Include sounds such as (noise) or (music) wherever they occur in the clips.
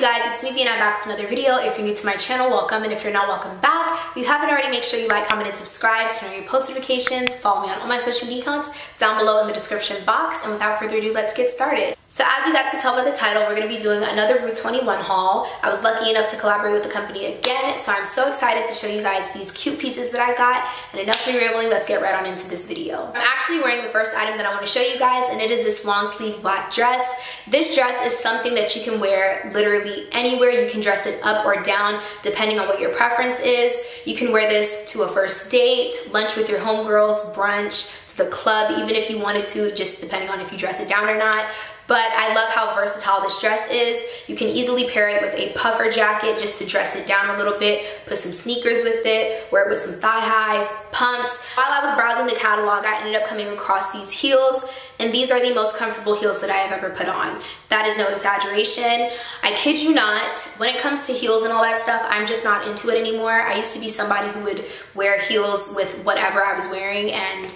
you guys? It's me, Vienna, back with another video. If you're new to my channel, welcome, and if you're not, welcome back. If you haven't already, make sure you like, comment, and subscribe, turn on your post notifications, follow me on all my social media accounts down below in the description box, and without further ado, let's get started. So as you guys can tell by the title, we're going to be doing another Rue 21 haul. I was lucky enough to collaborate with the company again, so I'm so excited to show you guys these cute pieces that I got. And enough rambling, let's get right on into this video. I'm actually wearing the first item that I want to show you guys, and it is this long sleeve black dress. This dress is something that you can wear literally anywhere. You can dress it up or down depending on what your preference is. You can wear this to a first date, lunch with your homegirls, brunch, the club, even if you wanted to, just depending on if you dress it down or not but I love how versatile this dress is. You can easily pair it with a puffer jacket just to dress it down a little bit, put some sneakers with it, wear it with some thigh highs, pumps. While I was browsing the catalog, I ended up coming across these heels and these are the most comfortable heels that I have ever put on. That is no exaggeration. I kid you not, when it comes to heels and all that stuff, I'm just not into it anymore. I used to be somebody who would wear heels with whatever I was wearing and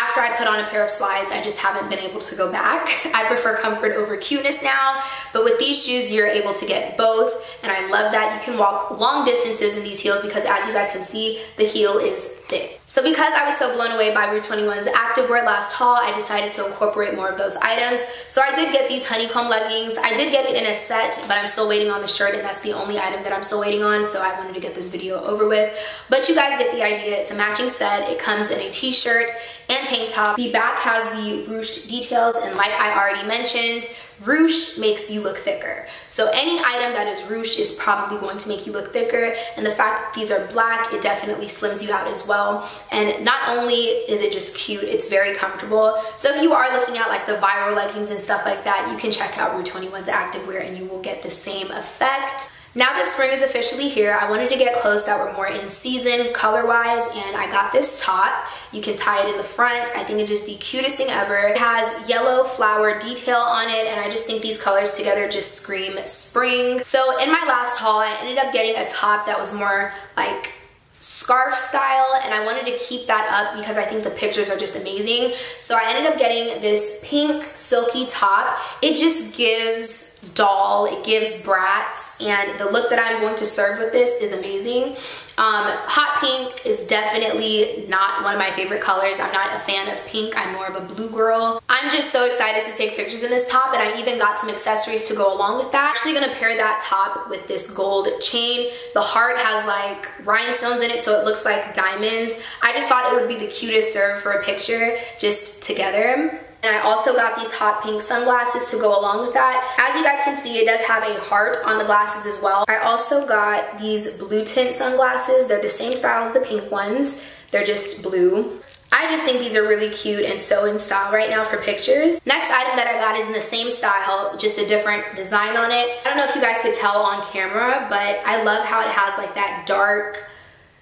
after I put on a pair of slides, I just haven't been able to go back. (laughs) I prefer comfort over cuteness now, but with these shoes, you're able to get both, and I love that. You can walk long distances in these heels because as you guys can see, the heel is thick. So because I was so blown away by Rue 21's activewear last haul, I decided to incorporate more of those items. So I did get these honeycomb leggings. I did get it in a set, but I'm still waiting on the shirt and that's the only item that I'm still waiting on. So I wanted to get this video over with. But you guys get the idea. It's a matching set. It comes in a t-shirt and tank top. The back has the ruched details and like I already mentioned, ruched makes you look thicker. So any item that is ruched is probably going to make you look thicker and the fact that these are black, it definitely slims you out as well. And not only is it just cute, it's very comfortable. So if you are looking at like the viral leggings and stuff like that, you can check out Rue 21's activewear and you will get the same effect. Now that spring is officially here, I wanted to get clothes that were more in season color-wise and I got this top. You can tie it in the front. I think it is the cutest thing ever. It has yellow flower detail on it and I just think these colors together just scream spring. So in my last haul, I ended up getting a top that was more like scarf style and I wanted to keep that up because I think the pictures are just amazing. So I ended up getting this pink silky top. It just gives doll, it gives brats, and the look that I'm going to serve with this is amazing. Um, hot pink is definitely not one of my favorite colors. I'm not a fan of pink, I'm more of a blue girl. I'm just so excited to take pictures in this top and I even got some accessories to go along with that. I'm actually gonna pair that top with this gold chain. The heart has like rhinestones in it so it looks like diamonds. I just thought it would be the cutest serve for a picture just together. And I also got these hot pink sunglasses to go along with that. As you guys can see, it does have a heart on the glasses as well. I also got these blue tint sunglasses. They're the same style as the pink ones. They're just blue. I just think these are really cute and so in style right now for pictures. Next item that I got is in the same style, just a different design on it. I don't know if you guys could tell on camera, but I love how it has like that dark,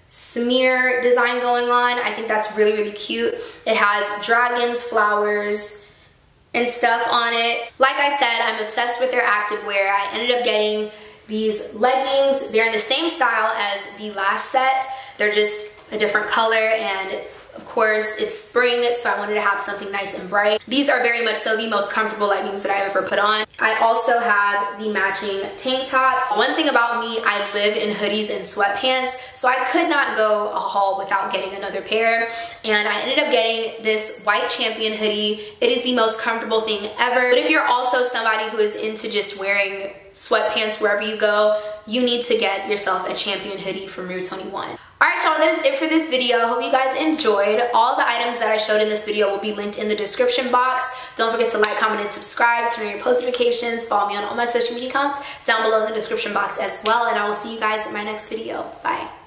smear design going on. I think that's really, really cute. It has dragons, flowers, and stuff on it. Like I said, I'm obsessed with their activewear. I ended up getting these leggings. They're in the same style as the last set. They're just a different color and of course, it's spring, so I wanted to have something nice and bright. These are very much so the most comfortable leggings that I've ever put on. I also have the matching tank top. One thing about me, I live in hoodies and sweatpants, so I could not go a haul without getting another pair. And I ended up getting this white champion hoodie. It is the most comfortable thing ever. But if you're also somebody who is into just wearing sweatpants wherever you go, you need to get yourself a champion hoodie from Rue 21. Alright y'all, that is it for this video. Hope you guys enjoyed. All the items that I showed in this video will be linked in the description box. Don't forget to like, comment, and subscribe, turn on your post notifications, follow me on all my social media accounts down below in the description box as well, and I will see you guys in my next video. Bye.